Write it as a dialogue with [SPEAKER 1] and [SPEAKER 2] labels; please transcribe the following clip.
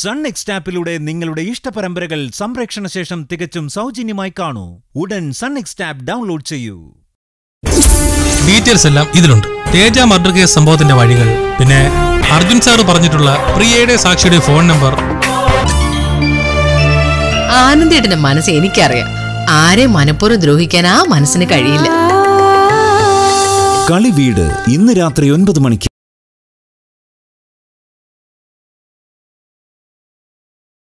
[SPEAKER 1] Sun next ആപ്പിലൂടെ നിങ്ങളുടെ ഇഷ്ടപരമ്പരകൾ സംപ്രേക്ഷണ ശേഷം തികച്ചും സൗജന്യമായി കാണൂ. ഉടൻ സൺ നെക്സ്റ്റ് ആപ്പ് ഡൗൺലോഡ് ചെയ്യൂ.
[SPEAKER 2] ഡീറ്റെയിൽസ് എല്ലാം ഇതിലുണ്ട്. തേജ മർഡർ കേസ് സംഭവത്തിന്റെ വഴികൾ പിന്നെ അർജുൻ സാർ പറഞ്ഞിട്ടുള്ള പ്രിയയുടെ സാക്ഷിയുടെ ഫോൺ നമ്പർ.
[SPEAKER 3] ആനന്ദേട്ടന്റെ മനസ്സ് എനിക്കറിയാം. ആരെ മനഃപൂർവം ദ്രോഹിക്കാൻ ആ മനസ്സിന് കഴിയില്ല.
[SPEAKER 1] കളി വീട് ഇന്ന് രാത്രി ഒൻപത് മണിക്ക്